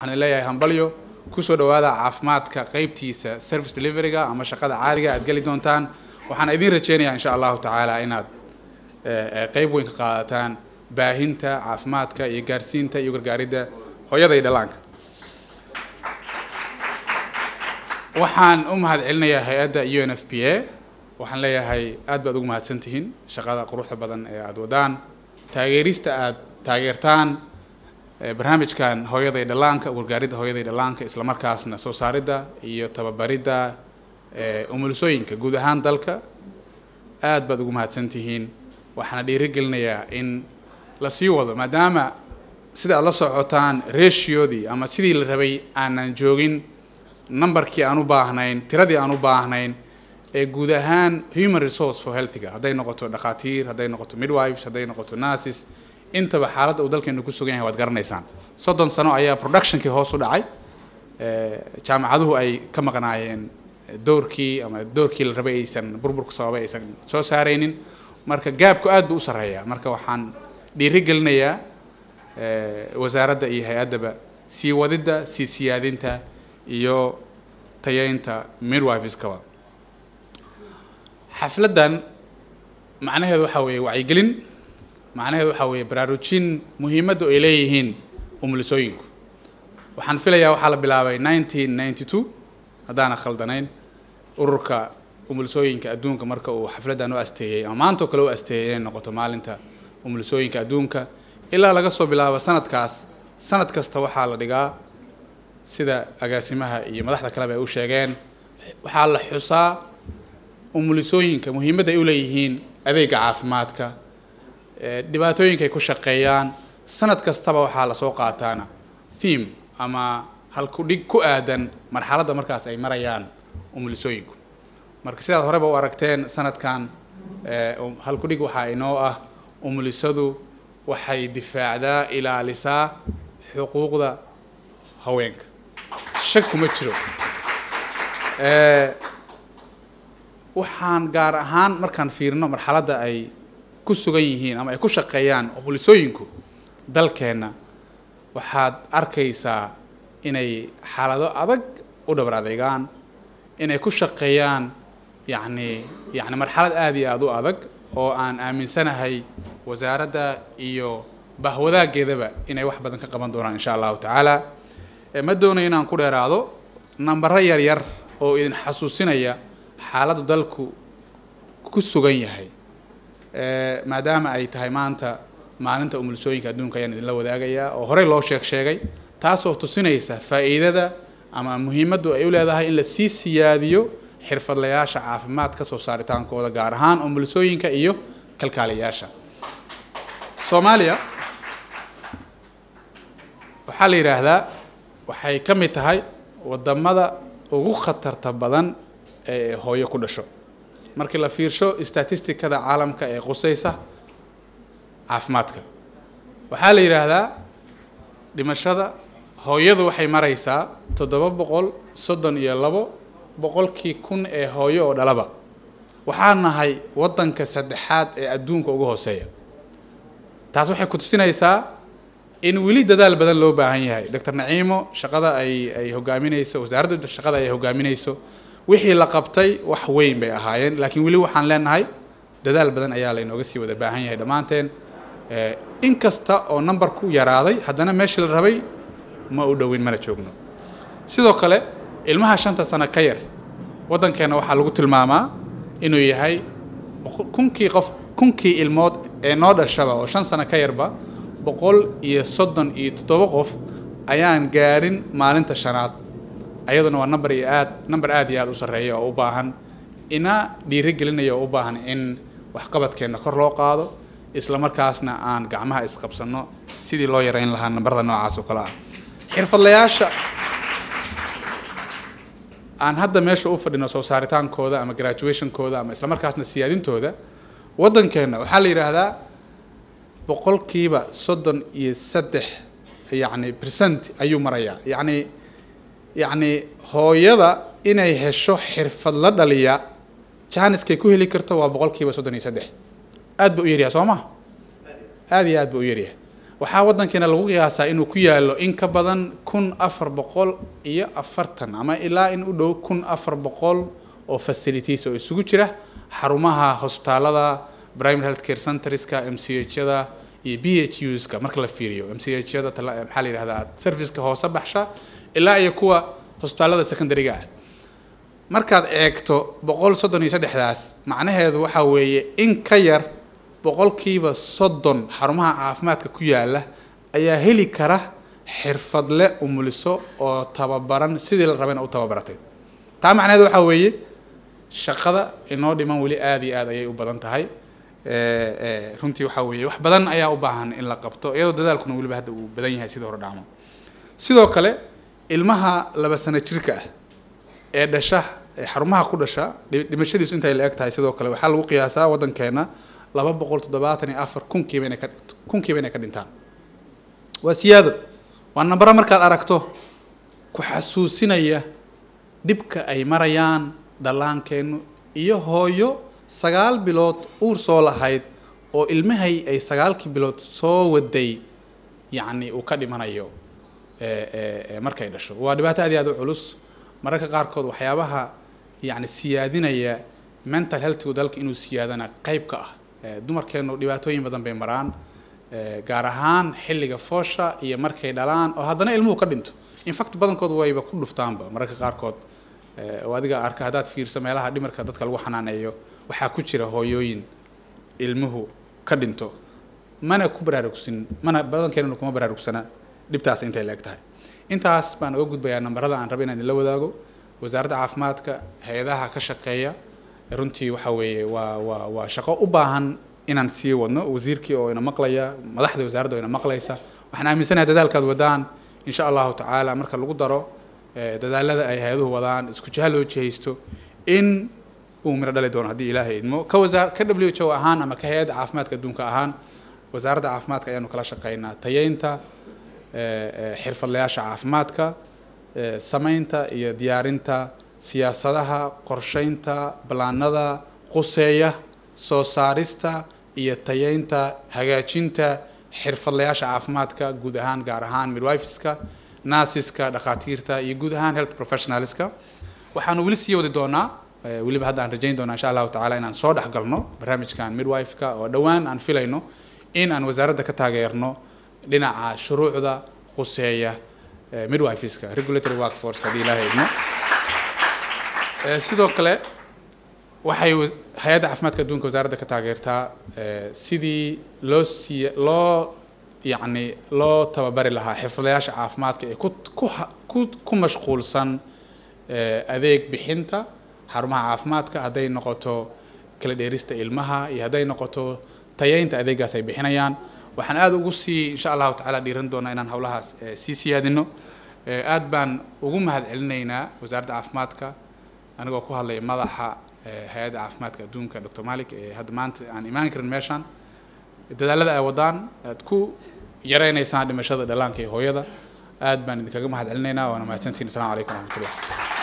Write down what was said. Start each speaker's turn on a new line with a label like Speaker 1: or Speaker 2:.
Speaker 1: waxaan leeyahay hambalyo ku soo dhawaada caafimaadka qeybtiisa service deliveryga ama shaqada caadiga aad geli doontaan. Waxaan idin rajeynayaa insha allahu tacaala inaad qeyb weyn ka qaadataan baahinta caafimaadka iyo gaarsiinta iyo gargaaridda hooyada iyo dhallaanka. Waxaan u mahad celinayaa hay'adda u n f p a. Waxaan leeyahay aad baad ugu mahadsantihiin shaqada quruxda badan ee aada wadaan. Taageerista aad taageertaan barnaamijkan hooyada iyo dhallaanka gargaaridda hooyada dhallaanka isla markaasna soo saaridda iyo tababaridda umulisooyinka guud ahaan dalka aad baad ugu mahadsantihiin waxaana dhiirigelinayaa in la sii wado maadaama sida aad la socotaan ratioodii ama sidii la rabay aanan joogin numberkii aan u baahnayn tiradii aan u baahnayn ee guud ahaan human resource for healthiga hadday noqoto dhakhaatiir hadday noqoto midwives hadday noqoto nurses intaba xaaladda uu dalkeenu ku sugan yahay waad garanaysaan. Soddon sano ayaa productionkii hoos u dhacay. Jaamacaduhu ay ka maqnaayeen doorkii ama doorkii la rabay aysan burburku sababay aysan soo saaraynin. Marka gaabku aad buu u sarreeyaa. Marka waxaan dhiiri gelinayaa wasaaradda iyo hay'addaba sii wadidda sii siyaadinta iyo tayeynta midwiveskaba xafladdan macnaheedu waxaa weeye wacyigelin macnaheedu waxaa weeye baraarujin muhiimadda ay leeyihiin umulisooyinku waxaan filayaa waxaa la bilaabay nineteen ninety two haddaana khaldanayn ururka umulisooyinka adduunka marka uu xafladdan u asteeyey ama maantoo kale u asteeyey inay noqoto maalinta umulisooyinka adduunka ilaa laga soo bilaabo sanadkaas. Sanad kasta waxaa la dhigaa sida agaasimaha iyo madaxda kaleba ay u sheegeen. Waxaa la xusaa umulisooyinka muhiimadda ay u leeyihiin adeega caafimaadka dhibaatooyinka ay ku shaqeeyaan sanad kastaba waxaa la soo qaataana. Theme ama halkudhig ku aadan marxaladda markaas ay marayaan umulisooyinku. Marka sidaad horeba u aragteen sanadkan halkudhig waxaa inoo ah umulisadu waxay difaacdaa ilaalisaa xuquuqda haweenka. Shak kuma jiro. Waxaan gaar ahaan markaan fiirino marxaladda ay ku sugan yihiin ama ay ku shaqeeyaan umulisooyinku dalkeenna waxaad arkaysaa inay xaalado adag u dhabar adeegaan inay ku shaqeeyaan yacni yacni marxalad aada iyo aada u adag oo aan aaminsanahay wasaaradda iyo bahwadaaggeedaba inay wax badan ka qaban doonaan insha allahu tacaala. Ma doonayo inaan ku dheeraado nambaro yar yar oo idin xasuusinaya xaaladdu dalku ku sugan yahay maadaama ay tahay maanta maalinta umulisooyinka adduunka ayaan idinla wadaagayaa oo horey loo sheeg sheegay taasoo tusinaysa faa'iidada ama muhiimaddu ay u leedahay in la sii siyaadiyo xirfadlayaasha caafimaadka soo saaritaankooda gaar ahaan umulisooyinka iyo kalkaaliyayaasha soomaaliya waxaa la yidhaahdaa waxay ka mid tahay waddamada ugu khatarta badan ee hooyo ku dhasho markii la fiirsho statisticada caalamka ee qusaysa caafimaadka. Waxaa la yidhaahdaa dhimashada hooyadu waxay maraysaa toddoba boqol soddon iyo labo boqolkii kun ee hooyo oo dhalaba. Waxaa nahay waddanka saddexaad ee adduunka ugu hooseeya. Taas waxay ku tusinaysaa in weli dadaal badan loo baahan yahay. Doctor naciimo shaqada ay ay hogaaminayso wasaaradda shaqada ay hogaaminayso wixii la qabtay wax weyn bay ahaayeen laakiin weli waxaan leenahay dadaal badan ayaa laynooga sii wada baahan yahay dhammaanteen. In kasta oo numberku yaraaday haddana meeshii la rabay ma u dhowin mana joogno. Sidoo kale ilmaha shanta sano ka yar waddankeenna waxaa lagu tilmaamaa inuu yahay kunkii qof kunkii ilmood ee noo dhashaba oo shan sano ka yarba boqol iyo soddon iyo toddoba qof ayaan gaarin maalinta shanaad ayaduna waa number iyo aad number aad iyo aad u sarreeya oo u baahan. Ina dhiirigelinaya oo u baahan in waxqabadkeenna kor loo qaado isla markaasna aan gacmaha isqabsanno sidii loo yareyn lahaa nambarada noocaas oo kale ah. Xirfadlayaasha aan hadda meesha u fadhino soo saaritaankooda ama graduationkooda ama isla markaasna siyaadintooda waddankeenna waxaa la yidhaahdaa boqolkiiba soddon iyo saddex yacni percent ayuu marayaa. Yacni yacni hooyada inay hesho xirfad la dhaliya janiskay ku heli karto waa boqolkiiba soddon iyo saddex aad ba u yaryahay soo ma? Aada iyo aad ba u yaryahay. Waxaa waddankeena lagu qiyaasaa inuu ku yaalo in ka badan kun afar boqol iyo afartan ama ilaa in u dhow kun afar boqol oo facilities oo isugu jira xarumaha hosbitaalada primary health care centerska m c h-yada iyo b h uska. Marka la fiiriyo m c h-yada maxaa la yidhahdaa serviceka hoose baxsha ilaa iyo kuwa hosbitaalada secondaryga. Ah markaad eegto boqol soddon iyo saddexdaas macnaheedu waxaa weeye in ka yar boqolkiiba soddon xarumaha caafimaadka ku yaalla ayaa heli kara xirfadle umuliso oo tababaran sidii la rabana u tababaratay. Taa macnaheedu waxaa weeye shaqada inoo dhiman weli aada iyo aad ayay u badan tahay. Runtii waxaa weeye wax badan ayaa u baahan in la qabto iyadoo dadaalkuna weliba hadda uu badan yahay sidii hore dhacmo sidoo kale ilmaha laba sano jirka ah ee dhasha ee xarumaha ku dhasha dhimashadiisu intay la eg tahay sidoo kale waxaa lagu qiyaasaa waddankeena laba boqol toddobaatan iyo afar kunkiiba inay ka kunkiiba inay ka dhintaan. Waa siyaado. Waa nambaro markaad aragto ku xasuusinaya dhibka ay marayaan dhallaankeennu iyo hooyo sagaal bilood uur soo lahayd oo ilmahay ay sagaalkii bilood soo waday yacni uu ka dhimanayo markay dhasho. Waa dhibaato aad iyo aad u culus. Mararka qaarkood waxyaabaha yacni siyaadinaya mental healthgu dalka inuu siyaadana qayb ka ah. Dumarkeenu dhibaatooyin badan bay maraan gaar ahaan xilliga foosha iyo markay dhalaan oo haddana ilmuhu ka dhinto. Infact badankood wayba ku dhuftaanba mararka qaarkood. Oo adiga arka haddaad fiirso meelaha dhimarka dadka lagu xanaaneeyo waxaa ku jira hooyooyin ilmuhu ka dhinto. Mana ku baraarugsin mana badankeenuna kuma baraarugsana dhibtaas intay la eg tahay. Intaas baan uga gudbayaa nambarada aan raba inaan idinla wadaago. Wasaaradda caafimaadka hay'adaha ka shaqeeya runtii waxa weeye waa waa waa shaqo u baahan inaan sii wadno. Wasiirkii oo ina maqlaya madaxda wasaaradda oo ina maqlaysa. Waxaan aaminsanahay dadaalkaad wadaan insha allahu tacaala marka lagu daro dadaalada ay hay'aduhu wadaan isku jaha loo jihaysto in uu miro dhali doono haddii ilaahay idmo. Ka wasaar ka w h o ahaan ama ka hay'adda caafimaadka adduunka ahaan wasaaradda caafimaadka ayaanu kala shaqeynaa tayeynta xirfadlayaasha caafimaadka samaynta iyo diyaarinta siyaasadaha qorsheynta balaanada quseeya soo saarista iyo tayeynta hagaajinta xirfadlayaasha caafimaadka guud ahaan gaar ahaan midwifiska nasiska dhakhaatiirta iyo guud ahaan health professionalska. Waxaanu weli sii wadi doonaa weliba hadda aan rajayn doonaa insha allahu tacala inaan soo dhex galno barnaamijkan midwifeka oo dhowaan aan filayno in aan wasaaradda ka taageerno dhinaca shuruucda quseeya midwifiska regulatory workforce haddii ilaahay idmo sidoo kale waxay hay'adda caafimaadka adduunka wasaaradda ka taageertaa sidii loo siiy loo yacni loo tababari lahaa xirfadayaasha caafimaadka ee ku ku mashquulsan adeeg bixinta xarumaha caafimaadka. Hadday noqoto kala dheerista ilmaha iyo hadday noqoto tayeynta adeegaas ay bixinayaan waxaan aada ugu sii insha allahu tacaala dhiiran doonaa inaan howlahaas sii siyaadino. Aad baan ugu mahad celinaynaa wasaaradda caafimaadka. Anigoo ku hadlaya madaxa hay'adda caafimaadka adduunka doctor malik ee hadda maanta aan imaan karin meeshaan. Dadaalada ay wadaan aad ku yareynaysaan dhimashada dhallaanka iyo hooyada. Aad baan idinkaga mahad celinaynaa waana mahadsantihin assalamu calaykum waraxmatullah